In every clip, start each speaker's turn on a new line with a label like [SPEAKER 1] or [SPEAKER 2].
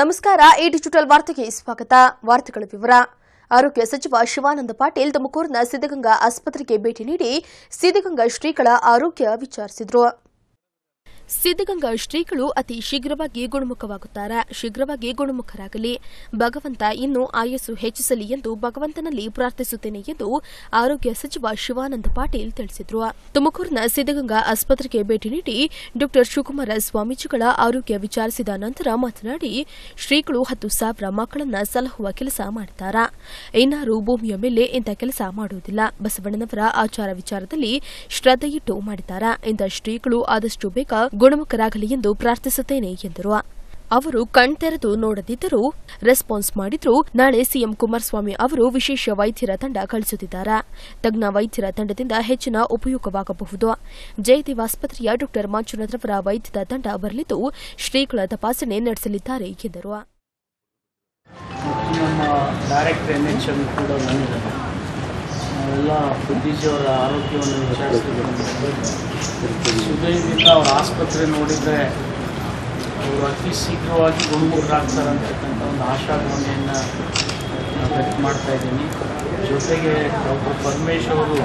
[SPEAKER 1] ನಮಸ್ಕಾರ, ಈ ಡಿಜಿಟಲ್ ವಾರ್ತೆಗೆ ಸ್ವಾಗತ. ವಾರ್ತೆಗಳ ವಿವರ. ಆರೋಗ್ಯ ಸಚಿವ ಶಿವಾನಂದ ಪಾಟೀಲ್ ತುಮಕೂರಿನ ಸಿದ್ದಗಂಗಾ ಆಸ್ಪತ್ರೆಗೆ ಭೇಟಿ ನೀಡಿ ಸಿದ್ದಗಂಗಾ ಶ್ರೀಗಳ ಆರೋಗ್ಯ ವಿಚಾರಿಸಿದರು. ಸಿದ್ದಗಂಗಾ ಶ್ರೀಗಳು ಅತಿ ಶೀಘ್ರವಾಗಿ ಗುಣಮುಖವಾಗುತ್ತಾರೆ. ಶೀಘ್ರವಾಗಿ ಗುಣಮುಖರಾಗಲಿ. ಭಗವಂತ ಇನ್ನೂ ಆಯಸ್ಸು ಹೆಚ್ಚಿಸಲಿ ಎಂದು ಭಗವಂತನಲ್ಲಿ ಪ್ರಾರ್ಥಿಸುತ್ತೇನೆ ಎಂದು ಆರೋಗ್ಯ ಸಚಿವ ಶಿವಾನಂದ ಪಾಟೀಲ್ ತಿಳಿಸಿದರು. ತುಮಕೂರಿನ ಸಿದ್ಧಗಂಗಾ ಆಸ್ಪತ್ರೆಗೆ ಭೇಟಿ ನೀಡಿ ಡಾ ಶಿವಕುಮಾರ ಸ್ವಾಮೀಜಿಗಳ ಆರೋಗ್ಯ ವಿಚಾರಿಸಿದ ನಂತರ ಮಾತನಾಡಿ, ಶ್ರೀಗಳು ಹತ್ತು ಸಾವಿರ ಮಕ್ಕಳನ್ನು ಸಲಹುವ ಕೆಲಸ ಮಾಡುತ್ತಾರೆ ಇನ್ನಾರು ಭೂಮಿಯ ಮೇಲೆ ಇಂಥ ಕೆಲಸ ಮಾಡುವುದಿಲ್ಲ ಬಸವಣ್ಣನವರ ಆಚಾರ ವಿಚಾರದಲ್ಲಿ ಶ್ರದ್ಧೆಯಿಟ್ಟು ಮಾಡಿದ್ದಾರೆ ಇಂಥ ಶ್ರೀಗಳು ಆದಷ್ಟು ಬೇಗ ಗುಣಮುಖರಾಗಲಿ ಎಂದು ಪ್ರಾರ್ಥಿಸುತ್ತೇನೆ ಎಂದರು. ಅವರು ಕಣ್ತೆರೆದು ನೋಡದಿದ್ದರೂ ರೆಸ್ಪಾನ್ಸ್ ಮಾಡಿದ್ರು. ನಾಳೆ ಸಿಎಂ ಕುಮಾರಸ್ವಾಮಿ ಅವರು ವಿಶೇಷ ವೈದ್ಯರ ತಂಡ ಕಳಿಸುತ್ತಿದ್ದಾರೆ ತಜ್ಞ ವೈದ್ಯರ ತಂಡದಿಂದ ಹೆಚ್ಚಿನ ಉಪಯೋಗವಾಗಬಹುದು. ಜಯದೇವ ಆಸ್ಪತ್ರೆಯ ಡಾ ಮಂಜುನಾಥ್ರವರ ವೈದ್ಯರ ತಂಡ ಬರಲಿದ್ದು ಶ್ರೀಗಳ ತಪಾಸಣೆ ನಡೆಸಲಿದ್ದಾರೆ ಎಂದರು.
[SPEAKER 2] ಸುದಯದಿಂದ ಅವ್ರ ಆಸ್ಪತ್ರೆ ನೋಡಿದರೆ ಅವರು ಅತಿ ಶೀಘ್ರವಾಗಿ ಗುಣಮುಖರಾಗ್ತಾರೆ ಅಂತಕ್ಕಂಥ ಒಂದು ಆಶಾಭಾವನೆಯನ್ನು ನಾನು ವ್ಯಕ್ತ ಮಾಡ್ತಾ ಇದ್ದೀನಿ. ಜೊತೆಗೆ ಡಾಕ್ಟರ್ ಪರಮೇಶ್ ಅವರು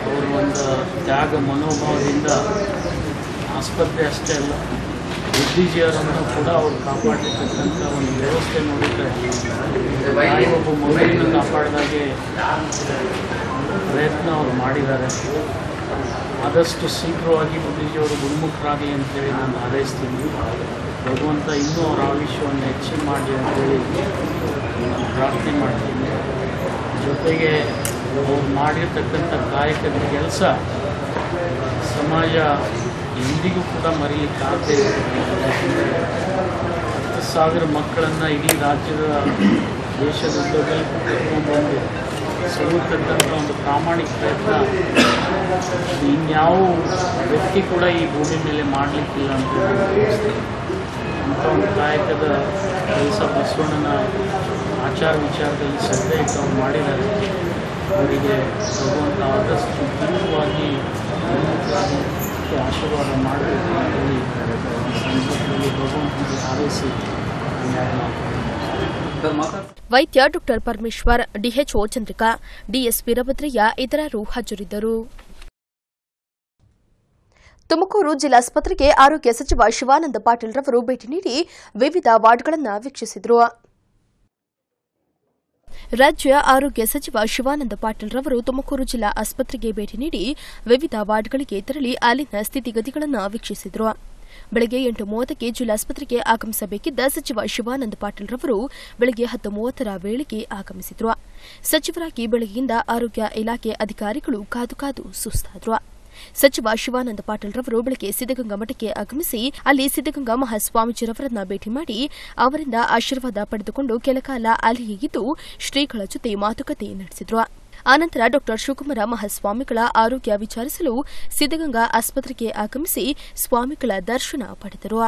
[SPEAKER 2] ಅವರು ಒಂದು ತ್ಯಾಗ ಮನೋಭಾವದಿಂದ ಆಸ್ಪತ್ರೆ ಅಷ್ಟೇ ಅಲ್ಲ ಬುದ್ಧಿಜೀವರನ್ನು ಕೂಡ ಅವರು ಕಾಪಾಡಿರ್ತಕ್ಕಂಥ ಒಂದು ವ್ಯವಸ್ಥೆ ನೋಡಿದರೆ ತಾಯಿ ಒಬ್ಬ ಮಗುವಿನ ಕಾಪಾಡಿದಾಗೆ ಪ್ರಯತ್ನ ಅವರು ಮಾಡಿದ್ದಾರೆ. ಆದಷ್ಟು ಶೀಘ್ರವಾಗಿ ಬುದ್ಧಿಜಿಯವರು ಗುಣಮುಖರಾಗಲಿ ಅಂತೇಳಿ ನಾನು ಹಾರೈಸ್ತೀನಿ. ಭಗವಂತ ಇನ್ನೂ ಅವರ ಆಯುಷ್ಯವನ್ನು ಹೆಚ್ಚು ಮಾಡಿ ಅಂತೇಳಿ ನಾನು ಪ್ರಾರ್ಥನೆ ಮಾಡ್ತೀನಿ. ಜೊತೆಗೆ ಅವ್ರು ಮಾಡಿರ್ತಕ್ಕಂಥ ಕಾಯಕದ ಕೆಲಸ ಸಮಾಜ ಎಂದಿಗೂ ಕೂಡ ಮರೀಲಿಕ್ಕಾಗದೇ ಹತ್ತು ಸಾವಿರ ಮಕ್ಕಳನ್ನು ಇಡೀ ರಾಜ್ಯದ ದೇಶದ ಕರ್ಕೊಂಡ್ಬಂದು ಸಲ್ಲತಕ್ಕಂಥ ಒಂದು ಪ್ರಾಮಾಣಿಕ ಪ್ರಯತ್ನ ಇನ್ಯಾವ ವ್ಯಕ್ತಿ ಕೂಡ ಈ ಭೂಮಿ ಮೇಲೆ ಮಾಡಲಿಕ್ಕಿಲ್ಲ ಅಂತ. ಅಂಥ ಒಂದು ಕಾಯಕದ ಕೆಲಸ ಬಸವಣ್ಣನ ಆಚಾರ ವಿಚಾರದಲ್ಲಿ ಶ್ರದ್ಧೆ ಇಟ್ಟು ಮಾಡಿದ್ದಾರೆ. ಅವರಿಗೆ ಭಗವಂತ ಆದಷ್ಟು ತೀವ್ರವಾಗಿ ಆಶೀರ್ವಾದ ಮಾಡಬೇಕು ಅಂತೇಳಿ ಈ ಸಂದರ್ಭದಲ್ಲಿ ಭಗವಂತನಿಗೆ ಹಾರೈಸಿ
[SPEAKER 1] ವೈದ್ಯ doctor Parameshwar DHO Chandrika D S Veerabhadraiah, ಇತರರು ಹಾಜರಿದ್ದರು. ತುಮಕೂರು ಜಿಲ್ಲಾಸ್ಪತ್ರೆಗೆ ಆರೋಗ್ಯ ಸಚಿವ ಶಿವಾನಂದ ಪಾಟೀಲ್ ರವರು ಭೇಟಿ ನೀಡಿ ವಿವಿಧ ವಾರ್ಡ್ಗಳನ್ನು ವೀಕ್ಷಿಸಿದರು. ರಾಜ್ಯ ಆರೋಗ್ಯ ಸಚಿವ ಶಿವಾನಂದ ಪಾಟೀಲ್ ರವರು ತುಮಕೂರು ಜಿಲ್ಲಾ ಆಸ್ಪತ್ರೆಗೆ ಭೇಟಿ ನೀಡಿ ವಿವಿಧ ವಾರ್ಡ್ಗಳಿಗೆ ತೆರಳಿ ಅಲ್ಲಿನ ಸ್ಥಿತಿಗತಿಗಳನ್ನು ವೀಕ್ಷಿಸಿದರು. ಬೆಳಗ್ಗೆ ಎಂಟು ಮೂವತ್ತಕ್ಕೆ ಜಿಲ್ಲಾಸ್ಪತ್ರೆಗೆ ಆಗಮಿಸಬೇಕಿದ್ದ ಸಚಿವ ಶಿವಾನಂದ ಪಾಟೀಲ್ ರವರು ಬೆಳಗ್ಗೆ ಹತ್ತು ಮೂವತ್ತರ ವೇಳೆಗೆ ಆಗಮಿಸಿದ್ರು. ಸಚಿವರಾಗಿ ಬೆಳಗ್ಗೆಯಿಂದ ಆರೋಗ್ಯ ಇಲಾಖೆ ಅಧಿಕಾರಿಗಳು ಕಾದು ಕಾದು ಸುಸ್ತಾದ್ರು. ಸಚಿವ ಶಿವಾನಂದ ಪಾಟೀಲ್ ರವರು ಬೆಳಗ್ಗೆ ಸಿದ್ದಗಂಗಾ ಮಠಕ್ಕೆ ಆಗಮಿಸಿ ಅಲ್ಲಿ ಸಿದ್ದಗಂಗಾ ಮಹಾಸ್ವಾಮೀಜಿರವರನ್ನ ಭೇಟಿ ಮಾಡಿ ಅವರಿಂದ ಆಶೀರ್ವಾದ ಪಡೆದುಕೊಂಡು ಕೆಲಕಾಲ ಅಲ್ಲಿಯೇ ಶ್ರೀಗಳ ಜೊತೆ ಮಾತುಕತೆ ನಡೆಸಿದ್ರು. ಆನಂತರ ಡಾ ಶಿವಕುಮಾರ ಮಹಾಸ್ವಾಮಿಗಳ ಆರೋಗ್ಯ ವಿಚಾರಿಸಲು ಸಿದ್ದಗಂಗಾ ಆಸ್ಪತ್ರೆಗೆ ಆಗಮಿಸಿ ಸ್ವಾಮಿಗಳ ದರ್ಶನ ಪಡೆದರು.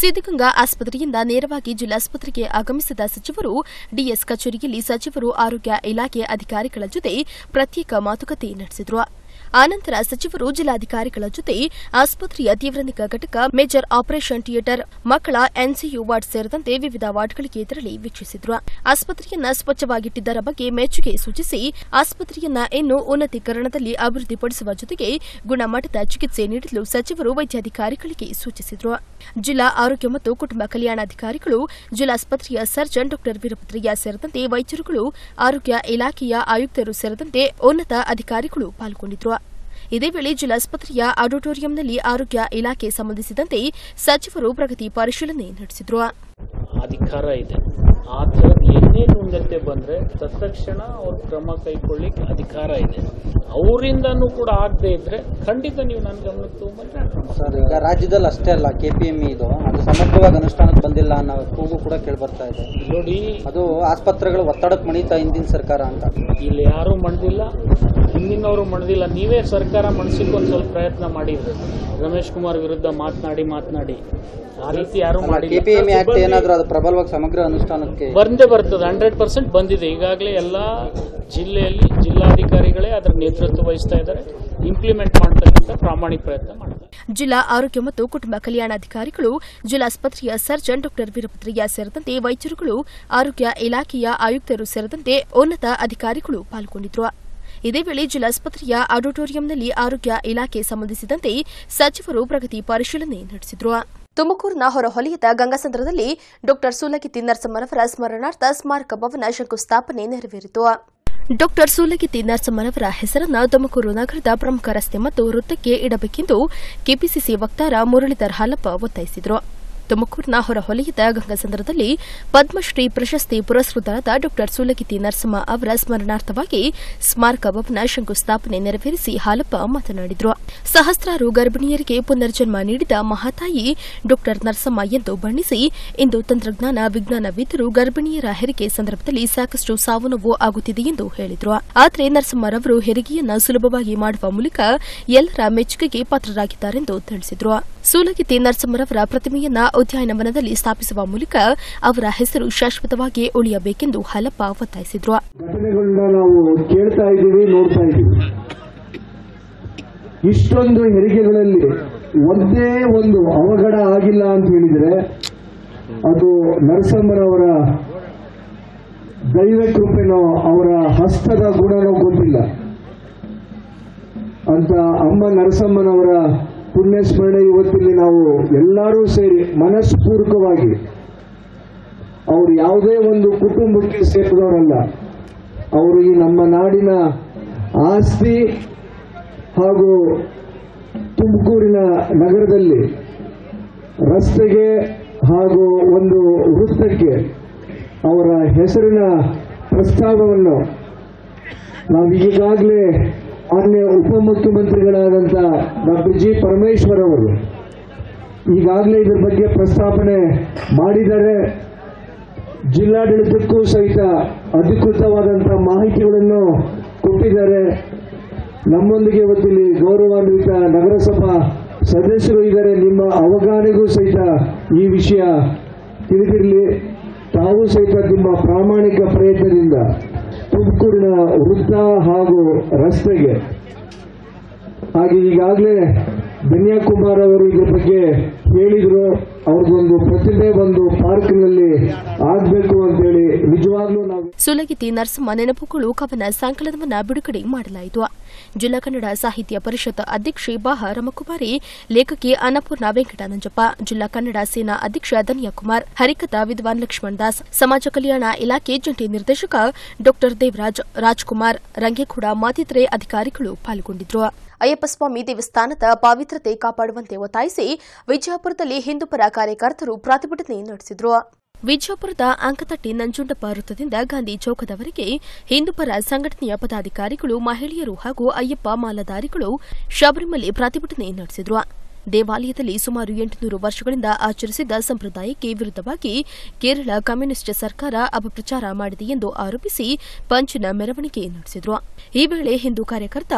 [SPEAKER 1] ಸಿದ್ದಗಂಗಾ ಆಸ್ಪತ್ರೆಯಿಂದ ನೇರವಾಗಿ ಜಿಲ್ಲಾಸ್ಪತ್ರೆಗೆ ಆಗಮಿಸಿದ ಸಚಿವರು, ಡಿಎಸ್ ಕಚೇರಿಯಲ್ಲಿ ಸಚಿವರು, ಆರೋಗ್ಯ ಇಲಾಖೆ ಅಧಿಕಾರಿಗಳ ಜೊತೆ ಪ್ರತ್ಯೇಕ ಮಾತುಕತೆ ನಡೆಸಿದರು. ಆನಂತರ ಸಚಿವರು ಜಿಲ್ಲಾಧಿಕಾರಿಗಳ ಜೊತೆ ಆಸ್ಪತ್ರೆಯ ತೀವ್ರ ಘಟಕ, ಮೇಜರ್ ಆಪರೇಷನ್ ಥಿಯೇಟರ್, ಮಕ್ಕಳ ಎನ್ಸಿಯು ವಾರ್ಡ್ ಸೇರಿದಂತೆ ವಿವಿಧ ವಾರ್ಡ್ಗಳಿಗೆ ತೆರಳಿ ವೀಕ್ಷಿಸಿದ್ರು. ಆಸ್ಪತ್ರೆಯನ್ನು ಸ್ವಚ್ಛವಾಗಿಟ್ಟಿದ್ದರ ಬಗ್ಗೆ ಮೆಚ್ಚುಗೆ ಸೂಚಿಸಿ, ಆಸ್ಪತ್ರೆಯನ್ನ ಇನ್ನೂ ಉನ್ನತೀಕರಣದಲ್ಲಿ ಅಭಿವೃದ್ಧಿಪಡಿಸುವ ಜೊತೆಗೆ ಗುಣಮಟ್ಟದ ಚಿಕಿತ್ಸೆ ನೀಡಲು ಸಚಿವರು ವೈದ್ಯಾಧಿಕಾರಿಗಳಿಗೆ ಸೂಚಿಸಿದರು. ಜಿಲ್ಲಾ ಆರೋಗ್ಯ ಮತ್ತು ಕುಟುಂಬ ಕಲ್ಯಾಣಾಧಿಕಾರಿಗಳು, ಜಿಲ್ಲಾಸ್ಪತ್ರೆಯ ಸರ್ಜನ್ ಡಾ ವೀರಭದ್ರಯ್ಯ ಸೇರಿದಂತೆ ವೈದ್ಯರುಗಳು, ಆರೋಗ್ಯ ಇಲಾಖೆಯ ಆಯುಕ್ತರು ಸೇರಿದಂತೆ ಉನ್ನತ ಅಧಿಕಾರಿಗಳು ಪಾಲ್ಗೊಂಡಿದ್ದರು ಇದೇ ವೇಳೆ ಜಿಲ್ಲಾಸ್ಪತ್ರೆಯ ಆಡಿಟೋರಿಯಂನಲ್ಲಿ ಆರೋಗ್ಯ ಇಲಾಖೆ ಸಂಬಂಧಿಸಿದಂತೆ ಸಚಿವರು ಪ್ರಗತಿ ಪರಿಶೀಲನೆ ನಡೆಸಿದರು.
[SPEAKER 2] ಅಧಿಕಾರ ಇದೆ. ಏನೇ ನ್ಯೂನತೆ ಬಂದರೆ ತತ್ಕ್ಷಣ ಅವ್ರು ಕ್ರಮ ಕೈಗೊಳ್ಳಿಕ್ಕೆ ಅಧಿಕಾರ ಇದೆ. ಅವರಿಂದನೂ ಕೂಡ ಆಗದೆ ಇದ್ರೆ ಖಂಡಿತ ನೀವು ನನ್ನ ಗಮನಕ್ಕೆ ತೊಗೊಂಬಂದ್ರೆ ನಾನು
[SPEAKER 3] ಸರ್ ಈಗ ರಾಜ್ಯದಲ್ಲಿ ಅಷ್ಟೇ ಅಲ್ಲ ಕೆ ಪಿ ಎಂ ಇದು. ಅದು ಸಮಗ್ರವಾಗಿ ಅನುಷ್ಠಾನಕ್ಕೆ ಬಂದಿಲ್ಲ ಅನ್ನೋ ಕೂಗು ಕೂಡ ಕೇಳ್ಬರ್ತಾ ಇದೆ.
[SPEAKER 2] ನೋಡಿ
[SPEAKER 3] ಅದು ಆಸ್ಪತ್ರೆಗಳು ಒತ್ತಡಕ್ಕೆ ಮಣಿತಾ ಹಿಂದಿನ ಸರ್ಕಾರ ಅಂತ.
[SPEAKER 2] ಇಲ್ಲಿ ಯಾರೂ ಮಣ್ದಿಲ್ಲ ಹಿಂದಿನವರು ಮಣದಿಲ್ಲ. ನೀವೇ ಸರ್ಕಾರ ಒಂದು ಸ್ವಲ್ಪ ಪ್ರಯತ್ನ ಮಾಡಿದ್ರೆ. ರಮೇಶ್ ಕುಮಾರ್ ವಿರುದ್ಧ ಮಾತನಾಡಿ ಮಾತನಾಡಿ. ಆ ರೀತಿ ಯಾರು ಮಾಡಿಲ್ಲ.
[SPEAKER 3] ಕೆಪಿಎಂಇ ಆಕ್ಟ್ ಏನಾದ್ರೂ ಅದು ಪ್ರಬಲವಾಗಿ ಸಮಗ್ರ ಅನುಷ್ಠಾನಕ್ಕೆ
[SPEAKER 2] ಬಂದೇ ಬರ್ತದೆ. ಹಂಡ್ರೆಡ್ ಪರ್ಸೆಂಟ್ ಬಂದಿದೆ. ಈಗಾಗಲೇ ಎಲ್ಲ ಜಿಲ್ಲೆಯಲ್ಲಿ ಜಿಲ್ಲಾಧಿಕಾರಿಗಳೇ ಅದರ ನೇತೃತ್ವ ವಹಿಸ್ತಾ ಇದ್ದಾರೆ. ಇಂಪ್ಲಿಮೆಂಟ್ ಮಾಡ್ತಕ್ಕಂಥ ಪ್ರಾಮಾಣಿಕ ಪ್ರಯತ್ನ ಮಾಡ್ತಾರೆ.
[SPEAKER 1] ಜಿಲ್ಲಾ ಆರೋಗ್ಯ ಮತ್ತು ಕುಟುಂಬ ಕಲ್ಯಾಣಾಧಿಕಾರಿಗಳು ಜಿಲ್ಲಾಸ್ಪತ್ರೆಯ ಸರ್ಜನ್ ಡಾಕ್ಟರ್ ವೀರಭದ್ರಯ್ಯ ಸೇರಿದಂತೆ ವೈದ್ಯರುಗಳು ಆರೋಗ್ಯ ಇಲಾಖೆಯ ಆಯುಕ್ತರು ಸೇರಿದಂತೆ ಉನ್ನತ ಅಧಿಕಾರಿಗಳು ಪಾಲ್ಗೊಂಡಿದ್ರು. ಇದೇ ವೇಳೆ ಜಿಲ್ಲಾಸ್ಪತ್ರೆಯ ಆಡಿಟೋರಿಯಂನಲ್ಲಿ ಆರೋಗ್ಯ ಇಲಾಖೆ ಸಂಬಂಧಿಸಿದಂತೆ ಸಚಿವರು ಪ್ರಗತಿ ಪರಿಶೀಲನೆ ನಡೆಸಿದರು. ತುಮಕೂರಿನ ಹೊರವಲಯದ ಗಂಗಾಸಂದ್ರದಲ್ಲಿ ಡಾ ಸೂಲಗಿತ್ತಿ ನರಸಮ್ಮನವರ ಸ್ಮರಣಾರ್ಥ ಸ್ಮಾರಕ ಭವನ ಶಂಕುಸ್ಥಾಪನೆ ನೆರವೇರಿತು. ಡಾ ಸೂಲಗಿತ್ತಿ ನರಸಮ್ಮನವರ ಹೆಸರನ್ನು ತುಮಕೂರು ನಗರದ ಪ್ರಮುಖ ರಸ್ತೆ ಮತ್ತು ವೃತ್ತಕ್ಕೆ ಇಡಬೇಕೆಂದು ಕೆಪಿಸಿಸಿ ವಕ್ತಾರ ಮುರಳೀಧರ್ ಹಾಲಪ್ಪ ಒತ್ತಾಯಿಸಿದರು. ತುಮಕೂರಿನ ಹೊರವಲಯದ ಗಂಗಾಸಂದ್ರದಲ್ಲಿ ಪದ್ಮಶ್ರೀ ಪ್ರಶಸ್ತಿ ಪುರಸ್ಕೃತರಾದ ಡಾ ಸೂಲಗಿತ್ತಿ ನರಸಮ್ಮ ಅವರ ಸ್ಮರಣಾರ್ಥವಾಗಿ ಸ್ಮಾರಕ ಭವನ ಶಂಕುಸ್ಥಾಪನೆ ನೆರವೇರಿಸಿ ಹಾಲಪ್ಪ ಮಾತನಾಡಿದರು. ಸಹಸ್ರಾರು ಗರ್ಭಿಣಿಯರಿಗೆ ಪುನರ್ಜನ್ಮ ನೀಡಿದ ಮಹಾತಾಯಿ ಡಾ ನರಸಮ್ಮ ಎಂದು ಬಣ್ಣಿಸಿ, ಇಂದು ತಂತ್ರಜ್ಞಾನ ವಿಜ್ಞಾನವಿದ್ದರೂ ಗರ್ಭಿಣಿಯರ ಹೆರಿಗೆ ಸಂದರ್ಭದಲ್ಲಿ ಸಾಕಷ್ಟು ಸಾವು ನೋವು ಆಗುತ್ತಿದೆ ಎಂದು ಹೇಳಿದರು. ಆದರೆ ನರಸಮ್ಮರವರು ಹೆರಿಗೆಯನ್ನು ಸುಲಭವಾಗಿ ಮಾಡುವ ಮೂಲಕ ಎಲ್ಲರ ಮೆಚ್ಚುಗೆಗೆ ಪಾತ್ರರಾಗಿದ್ದಾರೆಂದು ತಿಳಿಸಿದರು. ಸೂಲಗಿತ್ತಿ ನರಸಮ್ಮರವರ ಪ್ರತಿಮೆಯನ್ನ ಉದ್ಯಾನವನದಲ್ಲಿ ಸ್ಥಾಪಿಸುವ ಮೂಲಕ ಅವರ ಹೆಸರು ಶಾಶ್ವತವಾಗಿ ಉಳಿಯಬೇಕೆಂದು ಹಾಲಪ್ಪ ಒತ್ತಾಯಿಸಿದ್ರು.
[SPEAKER 4] ಇಷ್ಟೊಂದು ಹೆರಿಗೆಗಳಲ್ಲಿ ಒಂದೇ ಒಂದು ಅವಘಡ ಆಗಿಲ್ಲ ಅಂತ ಹೇಳಿದ್ರೆ ಅದು ನರಸಿಂಹರವರ ದೈವ ಕೃಪೆನೋ ಅವರ ಹಸ್ತದ ಗುಣನೋ ಗೊತ್ತಿಲ್ಲ. ಅಂತ ಅಮ್ಮ ನರಸಮ್ಮನವರ ಪುಣ್ಯ ಸ್ಮರಣೆ ಇವತ್ತಿಲ್ಲಿ ನಾವು ಎಲ್ಲರೂ ಸೇರಿ ಮನಸ್ಪೂರ್ವಕವಾಗಿ ಅವರು ಯಾವುದೇ ಒಂದು ಕುಟುಂಬಕ್ಕೆ ಸೇರಿದವರಲ್ಲ, ಅವರು ಈ ನಮ್ಮ ನಾಡಿನ ಆಸ್ತಿ ಹಾಗೂ ತುಮಕೂರಿನ ನಗರದಲ್ಲಿ ರಸ್ತೆಗೆ ಹಾಗೂ ಒಂದು ವೃತ್ತಕ್ಕೆ ಅವರ ಹೆಸರಿನ ಪ್ರಸ್ತಾವವನ್ನು ನಾವು ಈಗಾಗಲೇ ಮಾನ್ಯ ಉಪಮುಖ್ಯಮಂತ್ರಿಗಳಾದಂಥ ಡಾಕ್ಟರ್ ಜಿ ಪರಮೇಶ್ವರ್ ಅವರು ಈಗಾಗಲೇ ಇದ್ರ ಬಗ್ಗೆ ಪ್ರಸ್ತಾಪನೆ ಮಾಡಿದ್ದಾರೆ ಜಿಲ್ಲಾಡಳಿತಕ್ಕೂ ಸಹಿತ ಅಧಿಕೃತವಾದಂಥ ಮಾಹಿತಿಗಳನ್ನು ಕೊಟ್ಟಿದ್ದಾರೆ. ನಮ್ಮೊಂದಿಗೆ ಇವತ್ತಿಲ್ಲಿ ಗೌರವಾನ್ವಿತ ನಗರಸಭಾ ಸದಸ್ಯರು ಇದ್ದಾರೆ. ನಿಮ್ಮ ಅವಗಾಹನೆಗೂ ಸಹಿತ ಈ ವಿಷಯ ತಿಳಿದಿರಲಿ. ತಾವು ಸಹಿತ ನಿಮ್ಮ ಪ್ರಾಮಾಣಿಕ ಪ್ರಯತ್ನದಿಂದ ತುಮಕೂರಿನ ವೃತ್ತ ಹಾಗೂ ರಸ್ತೆಗೆ. ಹಾಗೆ ಈಗಾಗಲೇ ಧನ್ಯಾಕುಮಾರ್ ಅವರು ಇದ್ರ ಬಗ್ಗೆ ಹೇಳಿದ್ರು. ಅವ್ರದ್ದೊಂದು ಪ್ರತಿಭೆ ಒಂದು ಪಾರ್ಕ್ನಲ್ಲಿ ಆಗಬೇಕು ಅಂತೇಳಿ ನಿಜವಾಗ್ಲೂ ನಾವು
[SPEAKER 1] ಸುಲಗಿತ್ತಿ ನರಸಮ್ಮ ನೆನಪುಗಳು ಕವನ ಸಂಕಲನವನ್ನು ಬಿಡುಗಡೆ ಮಾಡಲಾಯಿತು. ಜಿಲ್ಲಾ ಕನ್ನಡ ಸಾಹಿತ್ಯ ಪರಿಷತ್ ಅಧ್ಯಕ್ಷೆ ಬಾಹ ರಮಕುಮಾರಿ, ಲೇಖಕಿ ಅನ್ನಪೂರ್ಣ ವೆಂಕಟಾನಂಜಪ್ಪ, ಜಿಲ್ಲಾ ಕನ್ನಡ ಸೇನಾ ಅಧ್ಯಕ್ಷ ಧನ್ಯಕುಮಾರ್, ಹರಿಕಥಾ ವಿದ್ವಾನ್ ಲಕ್ಷ್ಮಣ್ ದಾಸ್, ಸಮಾಜ ಕಲ್ಯಾಣ ಇಲಾಖೆ ಜಂಟಿ ನಿರ್ದೇಶಕ ಡಾ ದೇವರಾಜ್ ರಾಜ್ಕುಮಾರ್, ರಂಗೇಗೌಡ ಮತ್ತಿತರೆ ಅಧಿಕಾರಿಗಳು ಪಾಲ್ಗೊಂಡಿದ್ದರು ಅಯ್ಯಪ್ಪಸ್ವಾಮಿ ದೇವಸ್ಥಾನದ ಪಾವಿತ್ರತೆ ಕಾಪಾಡುವಂತೆ ಒತ್ತಾಯಿಸಿ ವಿಜಯಪುರದಲ್ಲಿ ಹಿಂದೂಪರ ಕಾರ್ಯಕರ್ತರು ಪ್ರತಿಭಟನೆ ನಡೆಸಿದರು. ವಿಜಯಪುರದ ಅಂಕತಟ್ಟಿ ನಂಜುಂಡಪ್ಪ ವೃತ್ತದಿಂದ ಗಾಂಧಿ ಚೌಕದವರೆಗೆ ಹಿಂದೂಪರ ಸಂಘಟನೆಯ ಪದಾಧಿಕಾರಿಗಳು, ಮಹಿಳೆಯರು ಹಾಗೂ ಅಯ್ಯಪ್ಪ ಮಾಲಧಾರಿಗಳು ಶಬರಿಮಲೆ ಪ್ರತಿಭಟನೆ ನಡೆಸಿದರು. ದೇವಾಲಯದಲ್ಲಿ ಸುಮಾರು ಎಂಟುನೂರು ವರ್ಷಗಳಿಂದ ಆಚರಿಸಿದ್ದ ಸಂಪ್ರದಾಯಕ್ಕೆ ವಿರುದ್ಧವಾಗಿ ಕೇರಳ ಕಮ್ಯುನಿಸ್ಟ್ ಸರ್ಕಾರ ಅಪಪ್ರಚಾರ ಮಾಡಿದೆ ಎಂದು ಆರೋಪಿಸಿ ಪಂಚಿನ ಮೆರವಣಿಗೆ ನಡೆಸಿದರು. ಈ ವೇಳೆ ಹಿಂದೂ ಕಾರ್ಯಕರ್ತ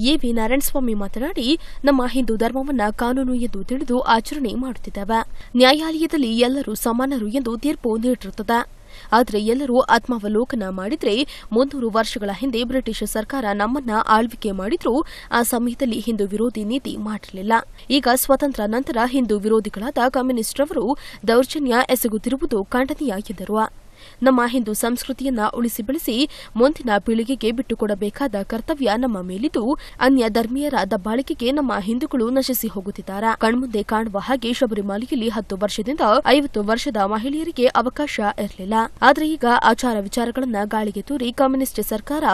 [SPEAKER 1] ಎವಿ ನಾರಾಯಣಸ್ವಾಮಿ ಮಾತನಾಡಿ, ನಮ್ಮ ಹಿಂದೂ ಧರ್ಮವನ್ನು ಕಾನೂನು ಎಂದು ತಿಳಿದು ಆಚರಣೆ ಮಾಡುತ್ತಿದ್ದೇವೆ. ನ್ಯಾಯಾಲಯದಲ್ಲಿ ಎಲ್ಲರೂ ಸಮಾನರು ಎಂದು ತೀರ್ಪು ನೀಡಿರುತ್ತದೆ. ಆದರೆ ಎಲ್ಲರೂ ಆತ್ಮಾವಲೋಕನ ಮಾಡಿದರೆ ಮುನ್ನೂರು ವರ್ಷಗಳ ಹಿಂದೆ ಬ್ರಿಟಿಷ್ ಸರ್ಕಾರ ನಮ್ಮನ್ನ ಆಳ್ವಿಕೆ ಮಾಡಿದರೂ, ಆ ಸಮಯದಲ್ಲಿ ಹಿಂದೂ ವಿರೋಧಿ ನೀತಿ ಮಾಡಿರಲಿಲ್ಲ ಈಗ ಸ್ವತಂತ್ರ ನಂತರ ಹಿಂದೂ ವಿರೋಧಿಗಳಾದ ಕಮ್ಯುನಿಸ್ಟ್ರವರು ದೌರ್ಜನ್ಯ ಎಸಗುತ್ತಿರುವುದು ಖಂಡನೀಯ ಎಂದರು. ನಮ್ಮ ಹಿಂದೂ ಸಂಸ್ಕೃತಿಯನ್ನ ಉಳಿಸಿ ಬೆಳೆಸಿ ಮುಂದಿನ ಪೀಳಿಗೆಗೆ ಬಿಟ್ಟುಕೊಡಬೇಕಾದ ಕರ್ತವ್ಯ ನಮ್ಮ ಮೇಲಿದ್ದು ಅನ್ಯ ಧರ್ಮೀಯರ ದಬ್ಬಾಳಿಕೆಗೆ ನಮ್ಮ ಹಿಂದೂಗಳು ನಶಿಸಿ ಹೋಗುತ್ತಿದ್ದಾರೆ. ಕಣ್ಮುಂದೆ ಕಾಣುವ ಹಾಗೆ ಶಬರಿಮಾಲೆಯಲ್ಲಿ ಹತ್ತು ವರ್ಷದಿಂದ ಐವತ್ತು ವರ್ಷದ ಮಹಿಳೆಯರಿಗೆ ಅವಕಾಶ ಇರಲಿಲ್ಲ. ಆದರೆ ಈಗ ಆಚಾರ ವಿಚಾರಗಳನ್ನ ಗಾಳಿಗೆ ತೂರಿ ಕಮ್ಯುನಿಸ್ಟ್ ಸರ್ಕಾರ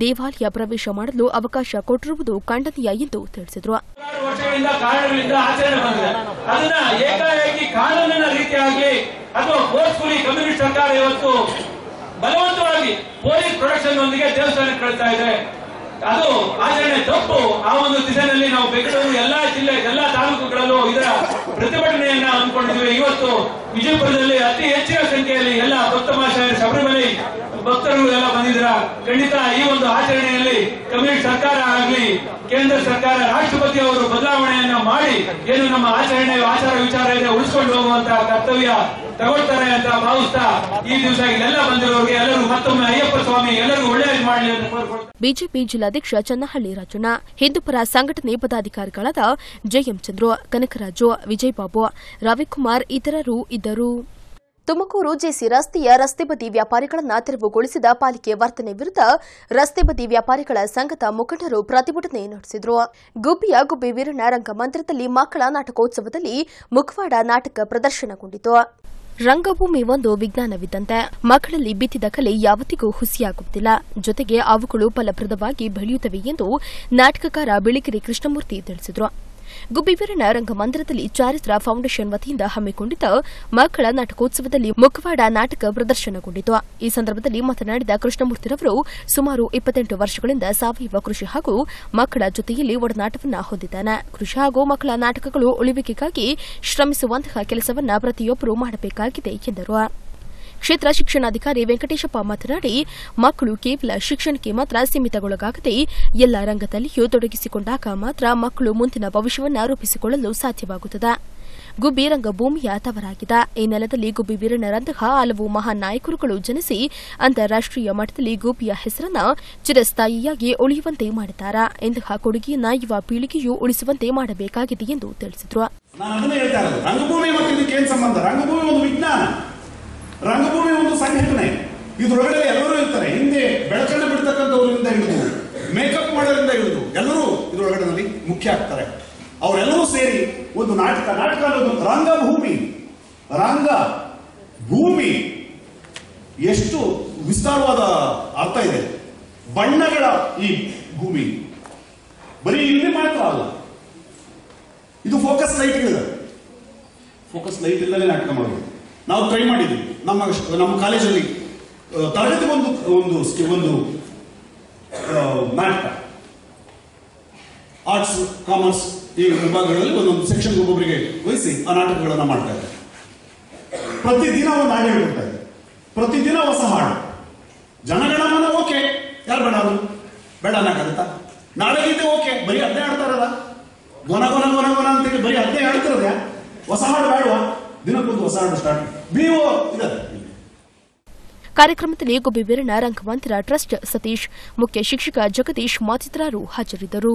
[SPEAKER 1] ದೇವಾಲಯ ಪ್ರವೇಶ ಮಾಡಲು ಅವಕಾಶ ಕೊಟ್ಟಿರುವುದು ಖಂಡನೀಯ ಎಂದು ತಿಳಿಸಿದರು.
[SPEAKER 5] ಅದನ್ನ ಏಕಾಏಕಿ ಕಾನೂನಿನ ರೀತಿಯಾಗಿ ಅಥವಾ ಫೋರ್ಸ್ಫುಲಿ ಕಮ್ಯುನಿಸ್ಟ್ ಸರ್ಕಾರ ಇವತ್ತು ಬಲವಂತವಾಗಿ ಪೊಲೀಸ್ ಪ್ರೊಡಕ್ಷನ್ ಒಂದಿಗೆ ದೇವಸ್ಥಾನಕ್ಕೆ ಕಳ್ತಾ ಇದೆ. ಅದು ಆಚರಣೆ ತಪ್ಪು. ಆ ಒಂದು ದಿಸೆಯಲ್ಲಿ ನಾವು ಬೆಂಗಳೂರು ಎಲ್ಲಾ ಜಿಲ್ಲೆ, ಎಲ್ಲಾ ತಾಲೂಕುಗಳಲ್ಲೂ ಇದರ ಪ್ರತಿಭಟನೆಯನ್ನ ಅಂದ್ಕೊಂಡಿದ್ದೀವಿ ಇವತ್ತು ವಿಜಯಪುರದಲ್ಲಿ ಅತಿ ಹೆಚ್ಚಿನ ಸಂಖ್ಯೆಯಲ್ಲಿ ಎಲ್ಲ ಭಕ್ತ ಮಹಾಶಯರು ಶಬರಿಮಲೆ ಭಕ್ತರುಗಳು ಎಲ್ಲ ಬಂದಿದ್ದೀರಾ ಖಂಡಿತ ಈ ಒಂದು ಆಚರಣೆಯಲ್ಲಿ ಕಮ್ಯುನಿಸ್ಟ್ ಸರ್ಕಾರ ಆಗಲಿ, ಕೇಂದ್ರ ಸರ್ಕಾರ, ರಾಷ್ಟ್ರಪತಿ ಅವರು ಬದಲಾವಣೆಯನ್ನ ಮಾಡಿ ಏನು ನಮ್ಮ ಆಚರಣೆ, ಆಚಾರ ವಿಚಾರ ಇದೆ, ಉಳಿಸ್ಕೊಂಡು ಹೋಗುವಂತಹ ಕರ್ತವ್ಯ ತಗೊಳ್ತಾರೆ ಅಂತ ಭಾವಿಸ್ತಾ ಈ ದಿವಸ ಇಲ್ಲೆಲ್ಲ ಬಂದಿರೋರಿಗೆ ಎಲ್ಲರೂ ಮತ್ತೊಮ್ಮೆ ಅಯ್ಯಪ್ಪ ಸ್ವಾಮಿ ಎಲ್ಲರಿಗೂ ಒಳ್ಳೆಯದು ಮಾಡಲಿ ಅಂತ
[SPEAKER 1] ಬಿಜೆಪಿ ಜಿಲ್ಲಾಧ್ಯಕ್ಷ ಚನ್ನಹಳ್ಳಿ ರಾಜಣ್ಣ ಹಿಂದೂಪರ ಸಂಘಟನೆ ಪದಾಧಿಕಾರಿಗಳಾದ ಜೆಎಂ ಚಂದ್ರು, ಕನಕರಾಜು ವಿಜಯಬಾಬು ರವಿಕುಮಾರ್ ಇತರರು ಇದ್ದರು. ತುಮಕೂರು ಜೆಸಿ ರಸ್ತೆಯ ರಸ್ತೆ ಬದಿ ವ್ಯಾಪಾರಿಗಳನ್ನು ತೆರವುಗೊಳಿಸಿದ ಪಾಲಿಕೆ ವರ್ತನೆ ವಿರುದ್ಧ ರಸ್ತೆ ಬದಿ ವ್ಯಾಪಾರಿಗಳ ಸಂಘದ ಮುಖಂಡರು ಪ್ರತಿಭಟನೆ ನಡೆಸಿದರು. ಗುಬ್ಬಿಯ ಗುಬ್ಬಿ ವೀರಣ್ಣ ರಂಗಮಂದಿರದಲ್ಲಿ ಮಕ್ಕಳ ನಾಟಕೋತ್ಸವದಲ್ಲಿ ಮುಖವಾಡ ನಾಟಕ ಪ್ರದರ್ಶನಗೊಂಡಿತು. ರಂಗಭೂಮಿ ಒಂದು ವಿಜ್ಞಾನವಿದ್ದಂತೆ ಮಕ್ಕಳಲ್ಲಿ ಬಿತ್ತಿದ ಕಲೆ ಯಾವತ್ತಿಗೂ ಹುಸಿಯಾಗುತ್ತಿಲ್ಲ ಜೊತೆಗೆ ಅವುಗಳು ಫಲಪ್ರದವಾಗಿ ಬೆಳೆಯುತ್ತವೆ ಎಂದು ನಾಟಕಕಾರ ಬಿಳಿಗಿರಿ ಕೃಷ್ಣಮೂರ್ತಿ ತಿಳಿಸಿದರು. ಗುಬ್ಬಿವೀರನ ರಂಗಮಂದಿರದಲ್ಲಿ ಚಾರಿತ್ರ ಫೌಂಡೇಶನ್ ವತಿಯಿಂದ ಹಮ್ಮಿಕೊಂಡಿದ್ದ ಮಕ್ಕಳ ನಾಟಕೋತ್ಸವದಲ್ಲಿ ಮುಖವಾಡ ನಾಟಕ ಪ್ರದರ್ಶನಗೊಂಡಿತು. ಈ ಸಂದರ್ಭದಲ್ಲಿ ಮಾತನಾಡಿದ ಕೃಷ್ಣಮೂರ್ತಿರವರು ಸುಮಾರು ಇಪ್ಪತ್ತೆಂಟು ವರ್ಷಗಳಿಂದ ಸಾವಯವ ಕೃಷಿ ಹಾಗೂ ಮಕ್ಕಳ ಜೊತೆಯಲ್ಲಿ ಒಡನಾಟವನ್ನು ಹೊಂದಿದ್ದಾನೆ. ಕೃಷಿ ಹಾಗೂ ಮಕ್ಕಳ ನಾಟಕಗಳು ಉಳಿವಿಕೆಗಾಗಿ ಶ್ರಮಿಸುವಂತಹ ಕೆಲಸವನ್ನು ಪ್ರತಿಯೊಬ್ಬರು ಮಾಡಬೇಕಾಗಿದೆ ಎಂದರು. ಕ್ಷೇತ್ರ ಶಿಕ್ಷಣಾಧಿಕಾರಿ ವೆಂಕಟೇಶಪ್ಪ ಮಾತನಾಡಿ, ಮಕ್ಕಳು ಕೇವಲ ಶಿಕ್ಷಣಕ್ಕೆ ಮಾತ್ರ ಸೀಮಿತಗೊಳಗಾಗದೆ ಎಲ್ಲ ರಂಗದಲ್ಲಿಯೂ ತೊಡಗಿಸಿಕೊಂಡಾಗ ಮಾತ್ರ ಮಕ್ಕಳು ಮುಂದಿನ ಭವಿಷ್ಯವನ್ನು ರೂಪಿಸಿಕೊಳ್ಳಲು ಸಾಧ್ಯವಾಗುತ್ತದೆ. ಗುಬ್ಬಿ ರಂಗಭೂಮಿಯ ತವರಾಗಿದೆ ಈ ನೆಲದಲ್ಲಿ ಗುಬ್ಬಿ ವೀರಣ್ಣರಂತಹ ಹಲವು ಮಹಾನ್ ನಾಯಕರುಗಳು ಜನಿಸಿ ಅಂತಾರಾಷ್ಟೀಯ ಮಟ್ಟದಲ್ಲಿ ಗುಬ್ಬಿಯ ಹೆಸರನ್ನ ಚಿರಸ್ಥಾಯಿಯಾಗಿ ಉಳಿಯುವಂತೆ ಮಾಡಿದ್ದಾರೆ. ಇಂತಹ ಕೊಡುಗೆಯನ್ನ ಯುವ ಪೀಳಿಗೆಯೂ ಉಳಿಸುವಂತೆ ಮಾಡಬೇಕಾಗಿದೆ ಎಂದು ತಿಳಿಸಿದರು.
[SPEAKER 6] ರಂಗಭೂಮಿ ಒಂದು ಸಂಘಟನೆ. ಇದ್ರೊಳಗಡೆ ಎಲ್ಲರೂ ಇರ್ತಾರೆ. ಹಿಂದೆ ಬೆಳಕನ್ನು ಬಿಡ್ತಕ್ಕಂಥವರಿಂದ ಹಿಡಿದು ಮೇಕಪ್ ಮಾಡೋರಿಂದ ಹಿಡಿದು ಎಲ್ಲರೂ ಇದ್ರೊಳಗಡೆ ಮುಖ್ಯ ಆಗ್ತಾರೆ. ಅವರೆಲ್ಲರೂ ಸೇರಿ ಒಂದು ನಾಟಕ ನಾಟಕ ಅನ್ನೋದು ರಂಗಭೂಮಿ. ರಂಗ ಭೂಮಿ ಎಷ್ಟು ವಿಸ್ತಾರವಾದ ಅರ್ಥ ಇದೆ. ಬಣ್ಣಗಳ ಈ ಭೂಮಿ. ಬರೀ ಇಲ್ಲಿ ಮಾತ್ರ ಅಲ್ಲ. ಇದು ಫೋಕಸ್ ಲೈಟ್ ಇದೆ. ಫೋಕಸ್ ಲೈಟ್ ಇಲ್ಲದೆ ನಾಟಕ ಮಾಡೋದು. ನಾವು ಟ್ರೈ ಮಾಡಿದ್ವಿ. ನಮ್ಮ ನಮ್ಮ ಕಾಲೇಜಲ್ಲಿ ತರಗತಿ ಒಂದು ಒಂದು ಒಂದು ನಾಟಕ ಆರ್ಟ್ಸ್ ಕಾಮರ್ಸ್ ಈ ವಿಭಾಗಗಳಲ್ಲಿ ಒಂದೊಂದು ಸೆಕ್ಷನ್ ಒಬ್ಬೊಬ್ಬರಿಗೆ ವಹಿಸಿ ಆ ನಾಟಕಗಳನ್ನು ಮಾಡ್ತಾ ಇದ್ದಾರೆ. ಪ್ರತಿದಿನ ಒಂದು ಹಾಡು ಹೇಳ್ಕೊಡ್ತಾ ಇದ್ದಾರೆ. ಪ್ರತಿದಿನ ಹೊಸ ಹಾಡು. ಜನಗಣಮನ ಓಕೆ. ಯಾರು ಬೇಡ ಅದು? ಬೇಡ ನಾಳೆ ನಾಡಗೀತೆ ಓಕೆ. ಬರೀ ಅದನ್ನೇ ಆಡ್ತಾರಲ್ಲ ಗೊನ ಗೊನ ಗೊನ ಗೊನ ಅಂತೇಳಿ ಬರೀ ಅದನ್ನೇ ಹೇಳ್ತಿರೋದ್ಯಾ ಹೊಸ ಹಾಡು ಬೇಡವಾ? ದಿನಕ್ಕೊಂದು ಹೊಸ ಹಾಡು ಸ್ಟಾರ್ಟ್ ಇದೆ
[SPEAKER 1] ಕಾರ್ಯಕ್ರಮದಲ್ಲಿ ಗುಬ್ಬಿ ವೀರಣ್ಣ ರಂಗಮಂದಿರ ಟ್ರಸ್ಟ್ ಸತೀಶ್ ಮುಖ್ಯ ಶಿಕ್ಷಕ ಜಗದೀಶ್ ಮತ್ತಿತರರು ಹಾಜರಿದ್ದರು.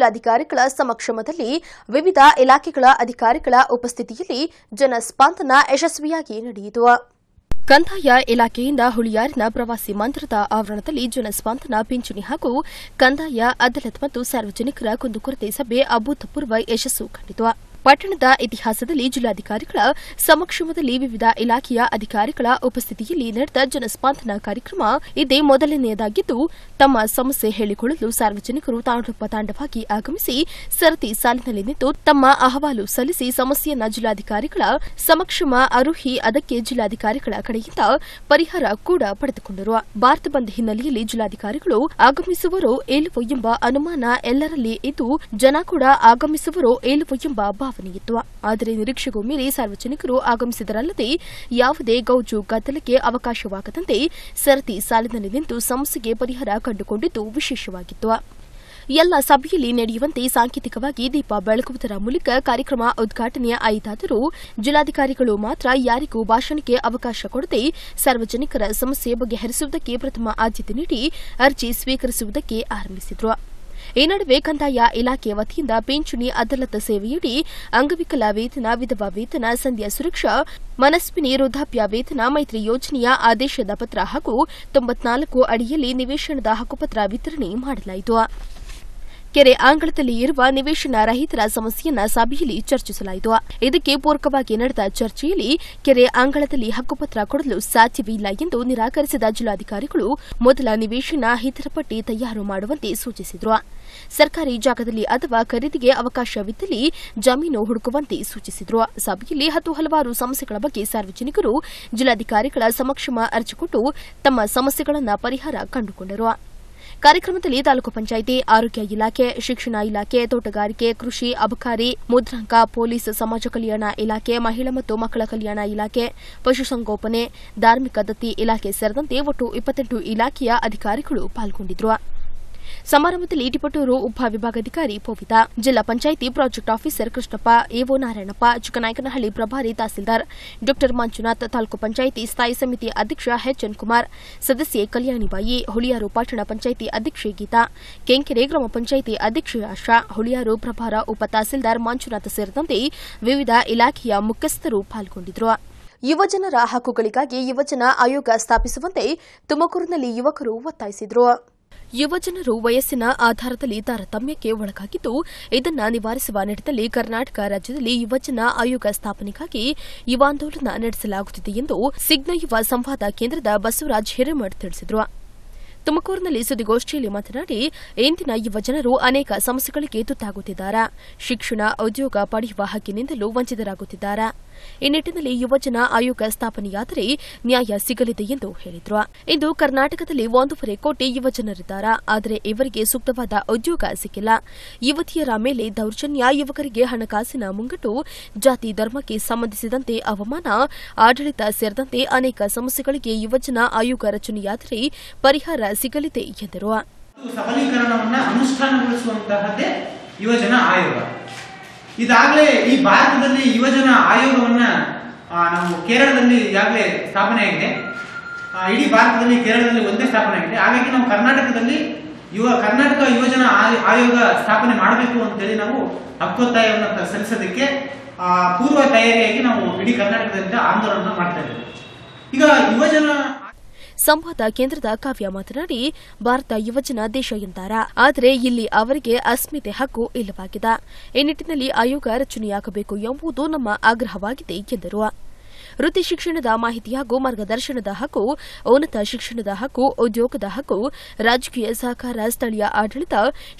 [SPEAKER 1] ಜಿಲ್ಲಾಧಿಕಾರಿಗಳ ಸಮಕ್ಷಮದಲ್ಲಿ ವಿವಿಧ ಇಲಾಖೆಗಳ ಅಧಿಕಾರಿಗಳ ಉಪಸ್ಥಿತಿಯಲ್ಲಿ ಜನಸ್ಪಂದನ ಯಶಸ್ವಿಯಾಗಿ ನಡೆಯಿತು. ಕಂದಾಯ ಇಲಾಖೆಯಿಂದ ಹುಳಿಯಾರಿನ ಪ್ರವಾಸಿ ಮಂದಿರದ ಆವರಣದಲ್ಲಿ ಜನಸ್ಪಂದನ, ಪಿಂಚಣಿ ಹಾಗೂ ಕಂದಾಯ, ಅದಾಲತ್ ಮತ್ತು ಸಾರ್ವಜನಿಕರ ಕುಂದುಕೊರತೆ ಸಭೆ ಅಭೂತಪೂರ್ವ ಯಶಸ್ಸು ಕಂಡಿತು. ಪಟ್ಟಣದ ಇತಿಹಾಸದಲ್ಲಿ ಜಿಲ್ಲಾಧಿಕಾರಿಗಳ ಸಮಕ್ಷಮದಲ್ಲಿ ವಿವಿಧ ಇಲಾಖೆಯ ಅಧಿಕಾರಿಗಳ ಉಪಸ್ಥಿತಿಯಲ್ಲಿ ನಡೆದ ಜನಸ್ಪಂದನ ಕಾರ್ಯಕ್ರಮ ಇದೇ ಮೊದಲನೆಯದಾಗಿದ್ದು, ತಮ್ಮ ಸಮಸ್ಯೆ ಹೇಳಿಕೊಳ್ಳಲು ಸಾರ್ವಜನಿಕರು ತಾಂಡೋಪತಾಂಡವಾಗಿ ಆಗಮಿಸಿ ಸರತಿ ಸಾಲಿನಲ್ಲಿ ನಿಂತು ತಮ್ಮ ಅಹವಾಲು ಸಲ್ಲಿಸಿ ಸಮಸ್ಯೆಯನ್ನ ಜಿಲ್ಲಾಧಿಕಾರಿಗಳ ಸಮಕ್ಷಮ ಅರುಹಿ ಅದಕ್ಕೆ ಜಿಲ್ಲಾಧಿಕಾರಿಗಳ ಕಡೆಯಿಂದ ಪರಿಹಾರ ಕೂಡ ಪಡೆದುಕೊಂಡರು. ಭಾರತ ಬಂದ್ ಹಿನ್ನೆಲೆಯಲ್ಲಿ ಜಿಲ್ಲಾಧಿಕಾರಿಗಳು ಆಗಮಿಸುವರೋ ಇಲ್ಲವೋ ಎಂಬ ಅನುಮಾನ ಎಲ್ಲರಲ್ಲಿ ಇದ್ದು, ಜನ ಕೂಡ ಆಗಮಿಸುವರೋ ಇಲ್ಲವೋ ಎಂಬ ಭಾವನೆಯಿತ್ತು ಆದರೆ ನಿರೀಕ್ಷೆಗೂ ಮೀರಿ ಸಾರ್ವಜನಿಕರು ಆಗಮಿಸಿದರಲ್ಲದೆ ಯಾವುದೇ ಗೌಜು ಗದ್ದಲಕ್ಕೆ ಅವಕಾಶವಾಗದಂತೆ ಸರತಿ ಸಾಲಿನಲ್ಲಿ ನಿಂತು ಸಮಸ್ಯೆಗೆ ಪರಿಹಾರ ಕಂಡುಕೊಂಡಿದ್ದು ವಿಶೇಷವಾಗಿತ್ತು ಎಲ್ಲ ಸಭೆಯಲ್ಲಿ ನಡೆಯುವಂತೆ ಸಾಂಕೇತಿಕವಾಗಿ ದೀಪ ಬೆಳಗುವುದರ ಮೂಲಕ ಕಾರ್ಯಕ್ರಮ ಉದ್ಘಾಟನೆ ಆಯಿತಾದರೂ ಜಿಲ್ಲಾಧಿಕಾರಿಗಳು ಮಾತ್ರ ಯಾರಿಗೂ ಭಾಷಣಕ್ಕೆ ಅವಕಾಶ ಕೊಡದೆ ಸಾರ್ವಜನಿಕರ ಸಮಸ್ಯೆ ಬಗೆಹರಿಸುವುದಕ್ಕೆ ಪ್ರಥಮ ಆದ್ಯತೆ ನೀಡಿ ಅರ್ಜಿ ಸ್ವೀಕರಿಸುವುದಕ್ಕೆ ಆರಂಭಿಸಿದರು. ಈ ನಡುವೆ ಕಂದಾಯ ಇಲಾಖೆಯ ವತಿಯಿಂದ ಪಿಂಚಣಿ, ಅದಾಲತ್ ಸೇವೆಯಡಿ ಅಂಗವಿಕಲ ವೇತನ, ವಿಧವಾ ವೇತನ, ಸಂಧ್ಯಾ ಸುರಕ್ಷಾ, ಮನಸ್ವಿನಿ ವೃದ್ಧಾಪ್ಯ ವೇತನ, ಮೈತ್ರಿ ಯೋಜನೆಯ ಆದೇಶದ ಪತ್ರ ಹಾಗೂ ತೊಂಬತ್ನಾಲ್ಕು ಅಡಿಯಲ್ಲಿ ನಿವೇಶನದ ಹಕ್ಕುಪತ್ರ ವಿತರಣೆ ಮಾಡಲಾಯಿತು. ಕೆರೆ ಆಂಗಳದಲ್ಲಿ ಇರುವ ನಿವೇಶನ ರಹಿತರ ಸಮಸ್ಯೆಯನ್ನು ಸಭೆಯಲ್ಲಿ ಚರ್ಚಿಸಲಾಯಿತು. ಇದಕ್ಕೆ ಪೂರಕವಾಗಿ ನಡೆದ ಚರ್ಚೆಯಲ್ಲಿ ಕೆರೆ ಆಂಗಳದಲ್ಲಿ ಹಕ್ಕುಪತ್ರ ಕೊಡಲು ಸಾಧ್ಯವಿಲ್ಲ ಎಂದು ನಿರಾಕರಿಸಿದ ಜಿಲ್ಲಾಧಿಕಾರಿಗಳು ಮೊದಲ ನಿವೇಶನ ಹಿತರಪಟ್ಟಿ ತಯಾರು ಮಾಡುವಂತೆ ಸೂಚಿಸಿದರು. ಸರ್ಕಾರಿ ಜಾಗದಲ್ಲಿ ಅಥವಾ ಖರೀದಿಗೆ ಅವಕಾಶವಿದ್ದಲ್ಲಿ ಜಮೀನು ಹುಡುಕುವಂತೆ ಸೂಚಿಸಿದರು. ಸಭೆಯಲ್ಲಿ ಹತ್ತು ಹಲವಾರು ಸಮಸ್ಯೆಗಳ ಬಗ್ಗೆ ಸಾರ್ವಜನಿಕರು ಜಿಲ್ಲಾಧಿಕಾರಿಗಳ ಸಮಕ್ಷಮ ಅರ್ಜಿ ಕೊಟ್ಟು ತಮ್ಮ ಸಮಸ್ಯೆಗಳನ್ನು ಪರಿಹಾರ ಕಂಡುಕೊಂಡರು. ಕಾರ್ಯಕ್ರಮದಲ್ಲಿ ತಾಲೂಕು ಪಂಚಾಯಿತಿ, ಆರೋಗ್ಯ ಇಲಾಖೆ, ಶಿಕ್ಷಣ ಇಲಾಖೆ, ತೋಟಗಾರಿಕೆ, ಕೃಷಿ, ಅಬಕಾರಿ, ಮುದ್ರಾಂಕ, ಪೊಲೀಸ್, ಸಮಾಜ ಕಲ್ಯಾಣ ಇಲಾಖೆ, ಮಹಿಳಾ ಮತ್ತು ಮಕ್ಕಳ ಕಲ್ಯಾಣ ಇಲಾಖೆ, ಪಶುಸಂಗೋಪನೆ, ಧಾರ್ಮಿಕ ದತ್ತಿ ಇಲಾಖೆ ಸೇರಿದಂತೆ ಒಟ್ಟು ಇಪ್ಪತ್ತೆಂಟು ಇಲಾಖೆಯ ಅಧಿಕಾರಿಗಳು ಪಾಲ್ಗೊಂಡಿದ್ದರು ಸಮಾರಂಭದಲ್ಲಿ ಟಿಪಟೂರು ಉಪವಿಭಾಗಾಧಿಕಾರಿ ಪೋವಿತಾ, ಜಿಲ್ಲಾ panchayat project officer Krishnappa, AO Narayanappa Chikkanayakanahalli ಪ್ರಭಾರಿ ತಹಸೀಲ್ದಾರ್ ಡಾಕ್ಟರ್ ಮಂಜುನಾಥ್, ತಾಲೂಕು ಪಂಚಾಯಿತಿ ಸ್ಥಾಯಿ ಸಮಿತಿ ಅಧ್ಯಕ್ಷ ಎಚ್ಎನ್ ಕುಮಾರ್, ಸದಸ್ಯೆ ಕಲ್ಯಾಣಿಬಾಯಿ ಹುಳಿಯಾರು ಪಟ್ಟಣ ಪಂಚಾಯಿತಿ ಅಧ್ಯಕ್ಷೆ ಗೀತಾ, ಕೆಂಕೆರೆ ಗ್ರಾಮ ಪಂಚಾಯಿತಿ ಅಧ್ಯಕ್ಷೆ ಆಶಾ, ಹುಳಿಯಾರು ಪ್ರಭಾರ ಉಪ ತಹಸೀಲ್ದಾರ್ ಮಂಜುನಾಥ್ ಸೇರಿದಂತೆ ವಿವಿಧ ಇಲಾಖೆಯ ಮುಖ್ಯಸ್ಥರು ಪಾಲ್ಗೊಂಡಿದ್ದರು. ಯುವಜನರ ಹಕ್ಕುಗಳಿಗಾಗಿ ಯುವಜನ ಆಯೋಗ ಸ್ಥಾಪಿಸುವಂತೆ ತುಮಕೂರಿನಲ್ಲಿ ಯುವಕರು ಒತ್ತಾಯಿಸಿದರು. ಯುವಜನರು ವಯಸ್ಸಿನ ಆಧಾರದಲ್ಲಿ ತಾರತಮ್ಯಕ್ಕೆ ಒಳಗಾಗಿದ್ದು, ಇದನ್ನು ನಿವಾರಿಸುವ ನಿಟ್ಟಿನಲ್ಲಿ ಕರ್ನಾಟಕ ರಾಜ್ಯದಲ್ಲಿ ಯುವಜನ ಆಯೋಗ ಸ್ಥಾಪನೆಗಾಗಿ ಯುವಾಂದೋಲನ ನಡೆಸಲಾಗುತ್ತಿದೆ ಎಂದು ಸಿಗ್ನ ಯುವ ಸಂವಾದ ಕೇಂದ್ರದ ಬಸವರಾಜ್ ಹಿರೇಮಠ್ ತಿಳಿಸಿದರು. ತುಮಕೂರಿನಲ್ಲಿ ಸುದ್ದಿಗೋಷ್ಠಿಯಲ್ಲಿ ಮಾತನಾಡಿ, ಇಂದಿನ ಯುವಜನರು ಅನೇಕ ಸಮಸ್ಯೆಗಳಿಗೆ ತುತ್ತಾಗುತ್ತಿದ್ದಾರೆ. ಶಿಕ್ಷಣ, ಉದ್ಯೋಗ ಪಡೆಯುವ ಹಕ್ಕಿನಿಂದಲೂ ವಂಚಿತರಾಗುತ್ತಿದ್ದಾರೆ. ಈ ನಿಟ್ಟಿನಲ್ಲಿ ಯುವಜನ ಆಯೋಗ ಸ್ಥಾಪನೆಯಾದರೆ ನ್ಯಾಯ ಸಿಗಲಿದೆ ಎಂದು ಹೇಳಿದರು. ಇಂದು ಕರ್ನಾಟಕದಲ್ಲಿ ಒಂದೂವರೆ ಕೋಟಿ ಯುವಜನರಿದ್ದಾರೆ. ಆದರೆ ಇವರಿಗೆ ಸೂಕ್ತವಾದ ಉದ್ಯೋಗ ಸಿಕ್ಕಿಲ್ಲ. ಯುವತಿಯರ ಮೇಲೆ ದೌರ್ಜನ್ಯ, ಯುವಕರಿಗೆ ಹಣಕಾಸಿನ ಮುಂಗಟ್ಟು, ಜಾತಿ ಧರ್ಮಕ್ಕೆ ಸಂಬಂಧಿಸಿದಂತೆ ಅವಮಾನ, ಆಡಳಿತ ಸೇರಿದಂತೆ ಅನೇಕ ಸಮಸ್ಯೆಗಳಿಗೆ ಯುವಜನ ಆಯೋಗ ರಚನೆಯಾದರೆ ಪರಿಹಾರ ಸಿಗಲಿದೆ ಎಂದರು.
[SPEAKER 7] ಸಬಲೀಕರಣವನ್ನ ಅನುಷ್ಠಾನಗೊಳಿಸುವಂತಹದ್ದೇ ಯುವಜನ ಆಯೋಗ. ಇದಾಗಲೇ ಈ ಭಾರತದಲ್ಲಿ ಯುವಜನ ಆಯೋಗವನ್ನ ನಾವು ಕೇರಳದಲ್ಲಿ ಈಗಾಗಲೇ ಸ್ಥಾಪನೆ ಆಗಿದೆ. ಇಡೀ ಭಾರತದಲ್ಲಿ ಕೇರಳದಲ್ಲಿ ಒಂದೇ ಸ್ಥಾಪನೆ ಆಗಿದೆ. ಹಾಗಾಗಿ ನಾವು ಕರ್ನಾಟಕದಲ್ಲಿ ಯುವ, ಕರ್ನಾಟಕ ಯುವಜನ ಆಯ್- ಆಯೋಗ ಸ್ಥಾಪನೆ ಮಾಡಬೇಕು ಅಂತೇಳಿ ನಾವು ಹಕ್ಕೊತ್ತಾಯವನ್ನು ಸಲ್ಲಿಸೋದಕ್ಕೆ ಪೂರ್ವ ತಯಾರಿಯಾಗಿ ನಾವು ಇಡೀ ಕರ್ನಾಟಕದಿಂದ ಆಂದೋಲನ ಮಾಡ್ತಾ ಇದ್ದೇವೆ. ಈಗ ಯುವಜನ
[SPEAKER 1] ಸಂವಾದ ಕೇಂದ್ರದ ಕಾವ್ಯ ಮಾತನಾಡಿ, ಭಾರತ ಯುವಜನ ದೇಶ ಎಂದಾರ. ಆದರೆ ಇಲ್ಲಿ ಅವರಿಗೆ ಅಸ್ಮಿತೆ ಹಕ್ಕು ಇಲ್ಲವಾಗಿದೆ. ಈ ನಿಟ್ಟಿನಲ್ಲಿ ಆಯೋಗ ರಚನೆಯಾಗಬೇಕು ಎಂಬುದು ನಮ್ಮ ಆಗ್ರಹವಾಗಿದೆ, ಎಂದರು. ವೃತ್ತಿ ಶಿಕ್ಷಣದ ಮಾಹಿತಿ ಹಾಗೂ ಮಾರ್ಗದರ್ಶನದ ಹಕ್ಕು, ಉನ್ನತ ಶಿಕ್ಷಣದ ಹಕ್ಕು, ಉದ್ಯೋಗದ ಹಕ್ಕು, ರಾಜಕೀಯ ಸಹಕಾರ, ಸ್ಥಳೀಯ ಆಡಳಿತ,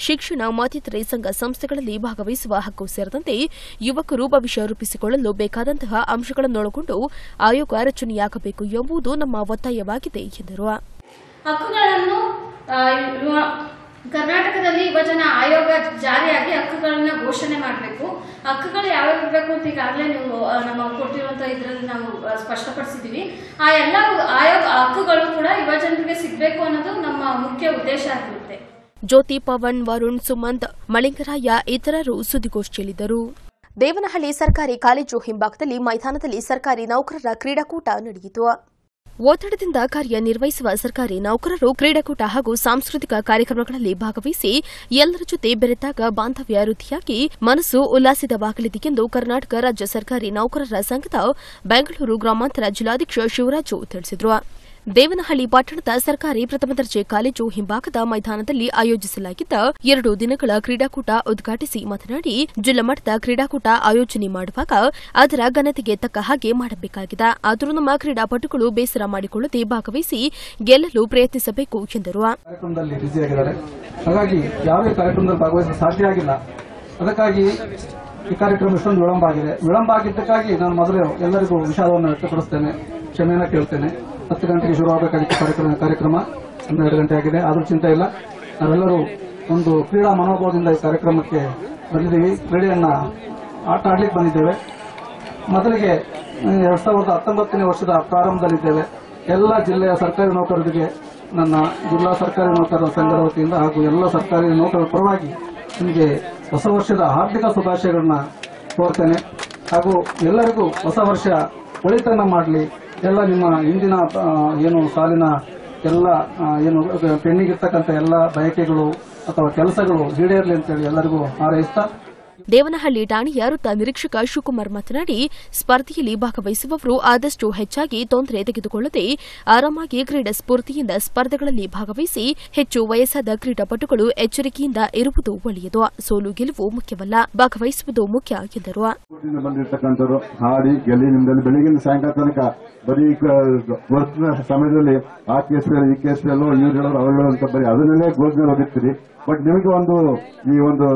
[SPEAKER 1] ಶಿಕ್ಷಣ, ಮತ್ತಿತರೆ ಸಂಘ ಸಂಸ್ಥೆಗಳಲ್ಲಿ ಭಾಗವಹಿಸುವ ಹಕ್ಕು ಸೇರಿದಂತೆ ಯುವಕರು ಭವಿಷ್ಯ ರೂಪಿಸಿಕೊಳ್ಳಲು ಬೇಕಾದಂತಹ ಅಂಶಗಳನ್ನೊಳಗೊಂಡು ಆಯೋಗ ರಚನೆಯಾಗಬೇಕು ಎಂಬುದು ನಮ್ಮ ಒತ್ತಾಯವಾಗಿದೆ, ಎಂದರು.
[SPEAKER 8] ಕರ್ನಾಟಕದಲ್ಲಿ ಯುವಜನ ಆಯೋಗ ಜಾರಿಯಾಗಿ ಹಕ್ಕುಗಳನ್ನ ಘೋಷಣೆ ಮಾಡಬೇಕು. ಹಕ್ಕುಗಳು ಯಾವ್ಯಾವ ಇರಬೇಕು ಅಂತ ಈಗಾಗಲೇ ನೀವು ನಮ್ಮ ಕೊಟ್ಟಿರುವಂತ ಇದರಲ್ಲಿ ನಾವು ಸ್ಪಷ್ಟಪಡಿಸಿದೀವಿ. ಆ ಎಲ್ಲ ಆಯೋಗ, ಹಕ್ಕುಗಳು ಕೂಡ ಯುವಜನರಿಗೆ ಸಿಗಬೇಕು ಅನ್ನೋದು ನಮ್ಮ ಮುಖ್ಯ ಉದ್ದೇಶ ಆಗಿರುತ್ತೆ.
[SPEAKER 1] ಜ್ಯೋತಿ ಪವನ್, ವರುಣ್, ಸುಮಂತ್, ಮಳಿಂಗರಾಯ ಇತರರು ಸುದ್ದಿಗೋಷ್ಠಿಯಲ್ಲಿದ್ದರು. ದೇವನಹಳ್ಳಿ ಸರ್ಕಾರಿ ಕಾಲೇಜು ಹಿಂಭಾಗದಲ್ಲಿ ಮೈದಾನದಲ್ಲಿ ಸರ್ಕಾರಿ ನೌಕರರ ಕ್ರೀಡಾಕೂಟ ನಡೆಯಿತು. ಒತ್ತಡದಿಂದ ಕಾರ್ಯನಿರ್ವಹಿಸುವ ಸರ್ಕಾರಿ ನೌಕರರು ಕ್ರೀಡಾಕೂಟ ಹಾಗೂ ಸಾಂಸ್ಕೃತಿಕ ಕಾರ್ಯಕ್ರಮಗಳಲ್ಲಿ ಭಾಗವಹಿಸಿ ಎಲ್ಲರ ಜೊತೆ ಬೆರೆತಾಗ ಬಾಂಧವ್ಯ ವೃದ್ಧಿಯಾಗಿ ಮನಸ್ಸು ಉಲ್ಲಾಸಿತವಾಗಲಿದೆ ಎಂದು ಕರ್ನಾಟಕ ರಾಜ್ಯ ಸರ್ಕಾರಿ ನೌಕರರ ಸಂಘದ ಬೆಂಗಳೂರು ಗ್ರಾಮಾಂತರ ಜಿಲ್ಲಾಧ್ಯಕ್ಷ ಶಿವರಾಜು ತಿಳಿಸಿದರು. ದೇವನಹಳ್ಳಿ ಪಟ್ಟಣದ ಸರ್ಕಾರಿ ಪ್ರಥಮ ದರ್ಜೆ ಕಾಲೇಜು ಹಿಂಭಾಗದ ಮೈದಾನದಲ್ಲಿ ಆಯೋಜಿಸಲಾಗಿದ್ದ ಎರಡು ದಿನಗಳ ಕ್ರೀಡಾಕೂಟ ಉದ್ಘಾಟಿಸಿ ಮಾತನಾಡಿ, ಜಿಲ್ಲಾ ಮಟ್ಟದ ಕ್ರೀಡಾಕೂಟ ಆಯೋಜನೆ ಮಾಡುವಾಗ ಅದರ ಘನತೆಗೆ ತಕ್ಕ ಹಾಗೆ ಮಾಡಬೇಕಾಗಿದೆ. ಆದರೂ ನಮ್ಮ ಕ್ರೀಡಾಪಟುಗಳು ಬೇಸರ ಮಾಡಿಕೊಳ್ಳದೆ ಭಾಗವಹಿಸಿ ಗೆಲ್ಲಲು ಪ್ರಯತ್ನಿಸಬೇಕು ಎಂದರು.
[SPEAKER 9] ಅದಕ್ಕಾಗಿ ಈ ಕಾರ್ಯಕ್ರಮ ಇಷ್ಟೊಂದು ವಿಳಂಬ ಆಗಿದೆ. ನಾನು ಮೊದಲೇ ಎಲ್ಲರಿಗೂ ವಿಷಾದವನ್ನು ವ್ಯಕ್ತಪಡಿಸ್ತೇನೆ. ಕ್ಷಮೆಯನ್ನ ಕೇಳ್ತೇನೆ. ಹತ್ತು ಗಂಟೆಗೆ ಶುರುವಾಗಬೇಕಾಗಿತ್ತು ಕಾರ್ಯಕ್ರಮ ಕಾರ್ಯಕ್ರಮ. ಹನ್ನೆರಡು ಗಂಟೆ ಆಗಿದೆ. ಆದರೂ ಚಿಂತೆ ಇಲ್ಲ. ನಾವೆಲ್ಲರೂ ಒಂದು ಕ್ರೀಡಾ ಮನೋಭಾವದಿಂದ ಈ ಕಾರ್ಯಕ್ರಮಕ್ಕೆ ಬಂದಿದ್ದೀವಿ. ಕ್ರೀಡೆಯನ್ನ ಆಟ ಆಡ್ಲಿಕ್ಕೆ ಬಂದಿದ್ದೇವೆ. ಮೊದಲಿಗೆ ಎರಡ್ ಸಾವಿರದ ಹತ್ತೊಂಬತ್ತನೇ ವರ್ಷದ ಪ್ರಾರಂಭದಲ್ಲಿದ್ದೇವೆ. ಎಲ್ಲ ಜಿಲ್ಲೆಯ ಸರ್ಕಾರಿ ನೌಕರರಿಗೆ ನನ್ನ ಜಿಲ್ಲಾ ಸರ್ಕಾರಿ ನೌಕರರ ಸಂಘದ ವತಿಯಿಂದ ಹಾಗೂ ಎಲ್ಲ ಸರ್ಕಾರಿ ನೌಕರರ ಪರವಾಗಿ ನಿಮಗೆ ಹೊಸ ವರ್ಷದ ಹಾರ್ದಿಕ ಶುಭಾಶಯಗಳನ್ನ ಕೋರ್ತೇನೆ. ಹಾಗೂ ಎಲ್ಲರಿಗೂ ಹೊಸ ವರ್ಷ ಒಳಿತನ್ನ ಮಾಡಲಿ. ಎಲ್ಲ ನಿಮ್ಮ ಹಿಂದಿನ ಏನು ಸಾಲಿನ ಎಲ್ಲ ಏನು ಪೆಂಡಿಂಗ್ ಇರ್ತಕ್ಕಂಥ ಎಲ್ಲ ಬಯಕೆಗಳು ಅಥವಾ ಕೆಲಸಗಳು ಈಡೇರಲಿ ಅಂತೇಳಿ ಎಲ್ಲರಿಗೂ ಹಾರೈಸ್ತಾ
[SPEAKER 1] ದೇವನಹಳ್ಳಿ ಠಾಣೆಯ ವೃತ್ತ ನಿರೀಕ್ಷಕ ಶಿವಕುಮಾರ್ ಮಾತನಾಡಿ, ಸ್ಪರ್ಧೆಯಲ್ಲಿ ಭಾಗವಹಿಸುವವರು ಆದಷ್ಟು ಹೆಚ್ಚಾಗಿ ತೊಂದರೆ ತೆಗೆದುಕೊಳ್ಳದೆ, ಆರಾಮಾಗಿ ಕ್ರೀಡಾ ಸ್ಫೂರ್ತಿಯಿಂದ ಸ್ಪರ್ಧೆಗಳಲ್ಲಿ ಭಾಗವಹಿಸಿ, ಹೆಚ್ಚು ವಯಸ್ಸಾದ ಕ್ರೀಡಾಪಟುಗಳು ಎಚ್ಚರಿಕೆಯಿಂದ ಇರುವುದು ಒಳ್ಳೆಯದು. ಸೋಲು ಗೆಲುವು ಮುಖ್ಯವಲ್ಲ. ಭಾಗವಹಿಸುವುದು ಮುಖ್ಯ ಎಂದರು.
[SPEAKER 10] ಹಾಡಿ ಬೆಳಿಗ್ಗಿನ ಸಾಯಂಕಾಲ ತನಕ ಬರೀ ಸಮಯದಲ್ಲಿ ಆ ಕೇಸ್ ಈ ಇವ್ರು ಹೇಳೋರು ಅಂತ ಬರೀ ಅದನ್ನೇ ಘೋಷಣೆ ಓದಿರ್ತೀರಿ ಬಟ್ ನಿಮಗೆ ಒಂದು, ಈ ಒಂದು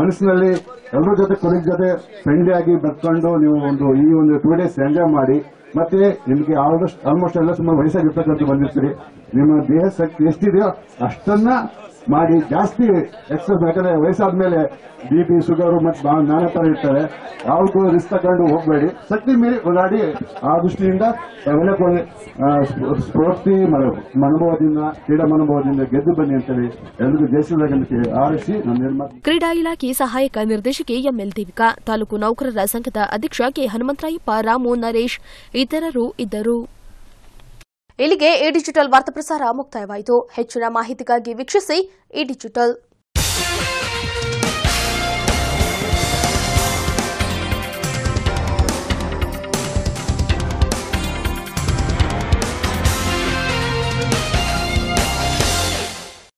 [SPEAKER 10] ಮನಸ್ಸಿನಲ್ಲಿ ಎಲ್ಲರ ಜೊತೆ ಕೊಲೀಗ್ ಜೊತೆ ಫ್ರೆಂಡ್ಲಿ ಆಗಿ ಬರ್ಕೊಂಡು ನೀವು ಒಂದು ಈ ಒಂದು ಟೂ ಡೇಸ್ ಎಂಜಾಯ್ ಮಾಡಿ, ಮತ್ತೆ ನಿಮಗೆ ಆಲ್ಮೋಸ್ಟ್ ಆಲ್ಮೋಸ್ಟ್ ಎಲ್ಲ ಸುಮಾರು ವಯಸ್ಸಾಗಿರ್ತಕ್ಕಂಥ ಬಂದಿರ್ತೀರಿ. ನಿಮ್ಮ ದೇಹ ಶಕ್ತಿ ಎಷ್ಟಿದೆಯೋ ಅಷ್ಟನ್ನ ಮಾಡಿ ಜಾಸ್ತಿ ಎಕ್ಸರ್ಸೈಸ್ ಯಾಕಂದ್ರೆ ವಯಸ್ಸಾದ್ಮೇಲೆ ಬಿ ಪಿ ಶುಗರ್ ಮತ್ತೆ ನಾನಾ ತರ ಇರ್ತಾರೆ ಯಾವ್ದು ರಿಸ್ಕ್ ತಗೊಂಡು ಹೋಗಬೇಡಿ. ಶಕ್ತಿ ಮೀರಿ ಓಡಾಡಿ ಆ ದೃಷ್ಟಿಯಿಂದ ತಾವೆಲ್ಲ ಸ್ಫೂರ್ತಿ ಮನೋಭಾವದಿಂದ, ಕ್ರೀಡಾ ಮನೋಭಾವದಿಂದ ಗೆದ್ದು ಬನ್ನಿ ಅಂತೇಳಿ ಎಲ್ಲರಿಗೂ ದೇಶದ ಆರಿಸಿ ನಮ್ಮ
[SPEAKER 1] ಕ್ರೀಡಾ ಇಲಾಖೆ ಸಹಾಯಕ ನಿರ್ದೇಶಕಿ ಎಂಎಲ್ ದೇವಿಕಾ ತಾಲೂಕು ನೌಕರರ ಸಂಘದ ಅಧ್ಯಕ್ಷ ಕೆ ಹನುಮಂತರಾಯಪ್ಪ, ರಾಮು ನರೇಶ್, ಇತರರು ಇದ್ದರು. ಇಲ್ಲಿಗೆ ಎ ಡಿಜಿಟಲ್ ವಾರ್ತಾ ಪ್ರಸಾರ ಮುಕ್ತಾಯವಾಯಿತು. ಹೆಚ್ಚಿನ ಮಾಹಿತಿಗಾಗಿ ವೀಕ್ಷಿಸಿ ಈ ಡಿಜಿಟಲ್